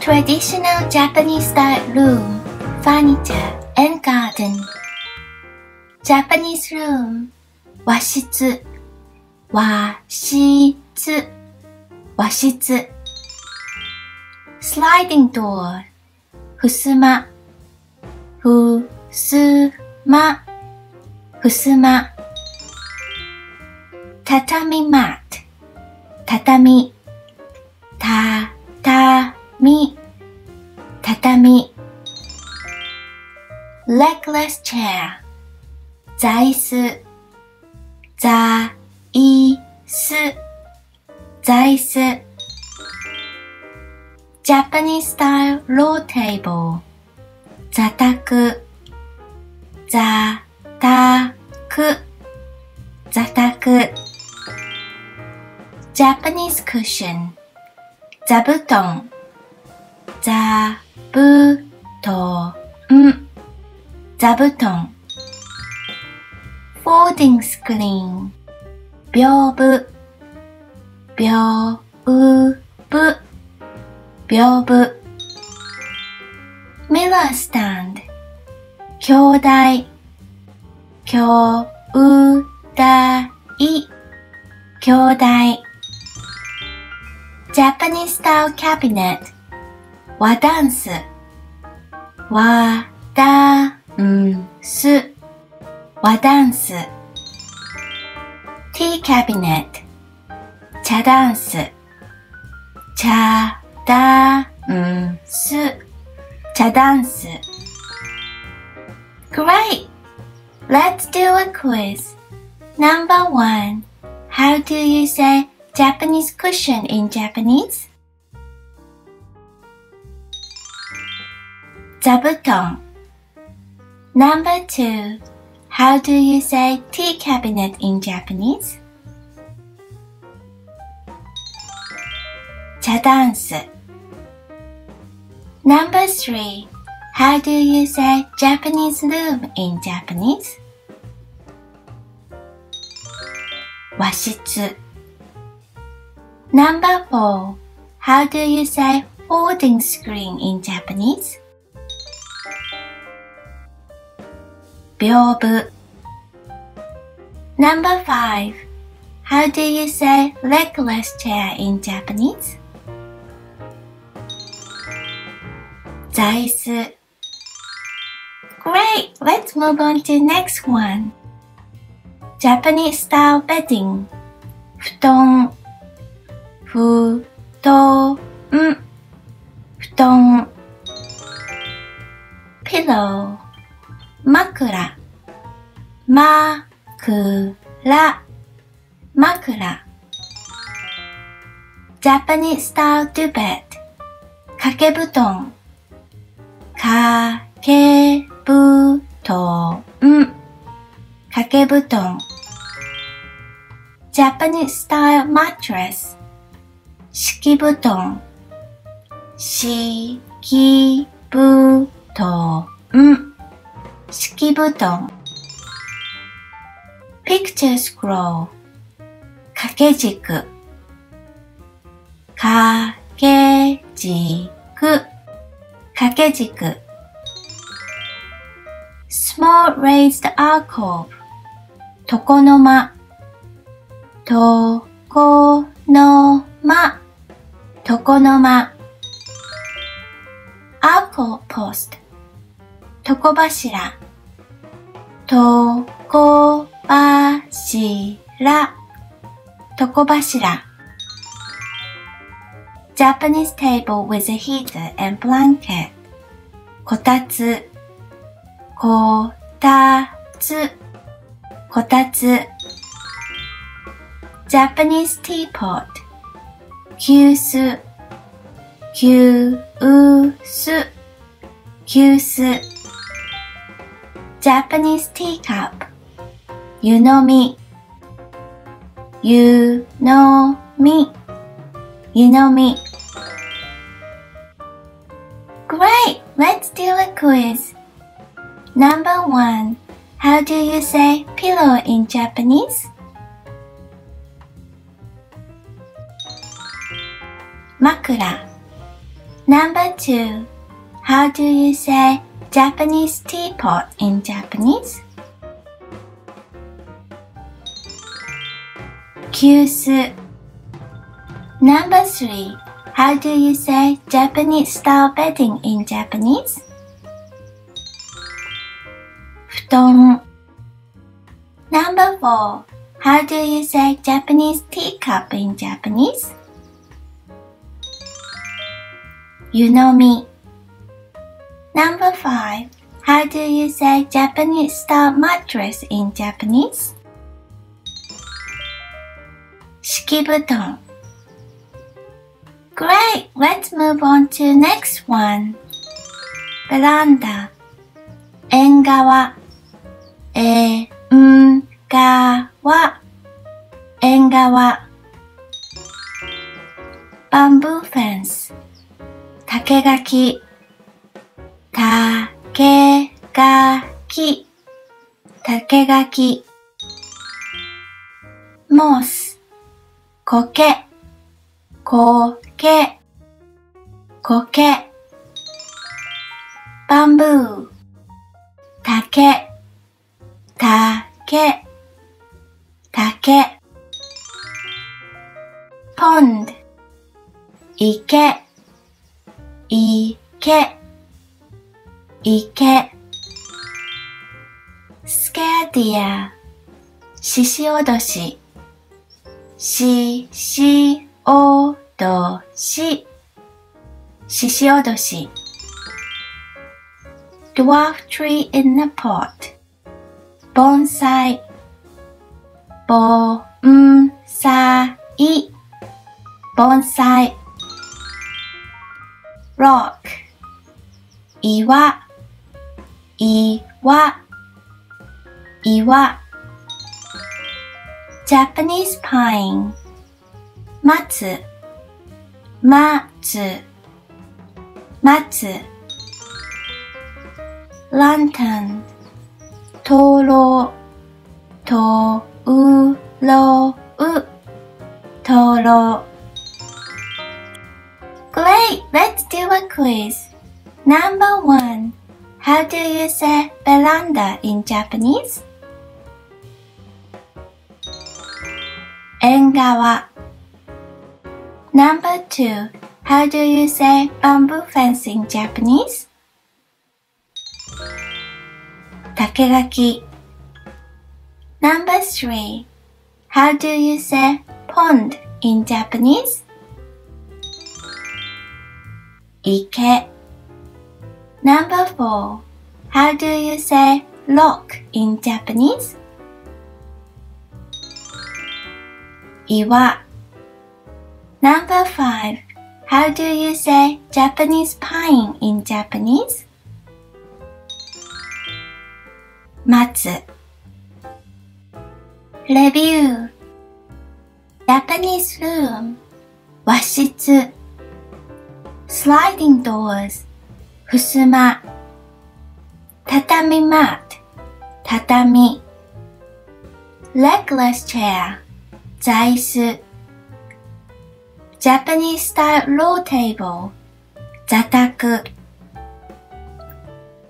traditional Japanese style room, furniture, and garden. Japanese room 和室和室和室 sliding door ふすまふすまふすま畳マット畳たたみ畳 legless chair 座椅子座椅子座椅子 Japanese style low table 座卓座卓座卓 Japanese cushion 座布団座布団座布団 folding screen 屏風屏風屏風 mirror stand 兄弟兄弟兄弟 Japanese style cabinet 和ダンス和ダンス和ダンス Tea cabinet 茶ダンス茶ダンス茶ダンス Great! Let's do a quiz. Number one. How do you say Japanese cushion in Japanese? Zabuton. Number two, how do you say tea cabinet in Japanese? Chadansu. Number three, how do you say Japanese room in Japanese? Washitsu. Number four, how do you say folding screen in Japanese? 屏風 Number five. How do you say legless chair in Japanese? 座椅子 Great! Let's move on to next one. Japanese style bedding. 布団布団布団 pillow 枕枕枕 Japanese style duvet 掛け布団掛け布団掛け布団 Japanese style mattress 敷布団敷布団敷布団 picture scroll 掛け軸掛け軸掛け軸 small raised alcove 床の間床の間床の間 alcove post 床柱床柱床柱 Japanese table with a heater and blanket こたつこたつこたつ Japanese teapot 急須急須急須 Japanese teacup. You know me. You know me. You know me. Great! Let's do a quiz. Number one. How do you say pillow in Japanese? Makura. Number two. How do you say Japanese teapot in Japanese? Kyusu. Number three. How do you say Japanese style bedding in Japanese? Futon. Number four. How do you say Japanese teacup in Japanese? Yunomi. Number 5. How do you say Japanese style mattress in Japanese? Shikibuton. Great! Let's move on to next one. Veranda. Engawa. Eh, mm, Engawa. Engawa. Bamboo fence. Takegaki. たけがき、たけがき。モス、こけ、こけ、こけ。バンブー、たけ、たけ、たけ。ポンド、いけ、いけ。池、スケアディア、ししおどし、ししおどし、ししおどし。dwarf tree in the pot, 盆栽、盆栽、盆栽。rock 岩。岩岩 Japanese pine 松松松 lantern 灯籠灯籠灯籠 Great! Let's do a quiz. Number one. How do you say veranda in Japanese? Engawa. Number 2. How do you say bamboo fence in Japanese? Takegaki. Number 3. How do you say pond in Japanese? Ike. Number four. How do you say lock in Japanese? Iwa. Number five. How do you say Japanese pine in Japanese? Matsu. Review. Japanese room. 和室 Sliding doors. ふすま畳マット畳 legless chair 座椅子 Japanese style low table 座卓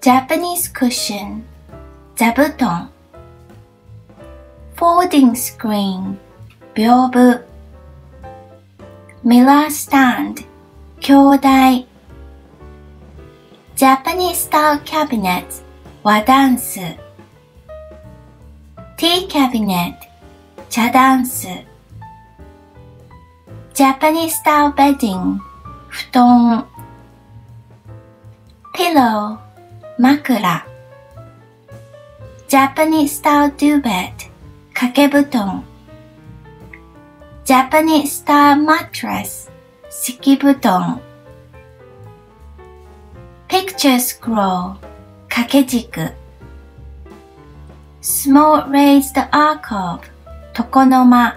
Japanese cushion 座布団 folding screen 屏風 mirror stand 兄弟 Japanese style cabinet 和ダンス Tea cabinet 茶ダンス Japanese style bedding 布団 Pillow 枕 Japanese style duvet 掛け布団 Japanese style mattress 敷布団 picture scroll, kakejiku. Small raised alcove, tokonoma.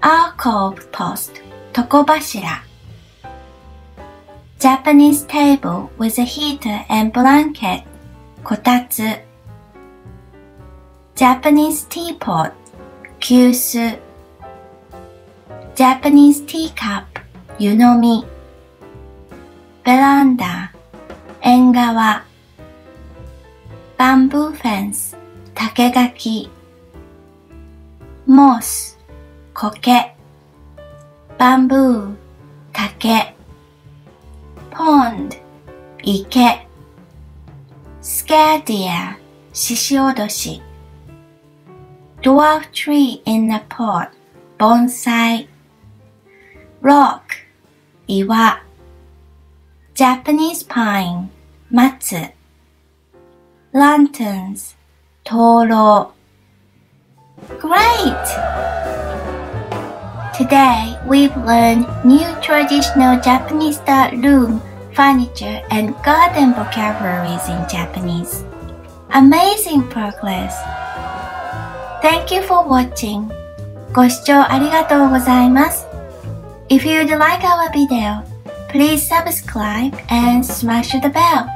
Archive post, tokobashira. Japanese table with a heater and blanket, kotatsu. Japanese teapot, kyusu. Japanese teacup, yunomi. ベランダ、縁側、バンブーフェンス、竹垣、モース、苔、バンブー、竹、ポンド、池、スケーディア、獅子おどし、ドアーフトリー in the pot, 盆栽、ロック、岩、Japanese pine 松 lanterns 灯籠 Great! Today we've learned new traditional Japanese style room, furniture and garden vocabularies in Japanese. Amazing progress! Thank you for watching. ご視聴ありがとうございます。If you'd like our video, please subscribe and smash the bell.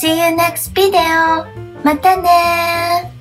See you next video! またね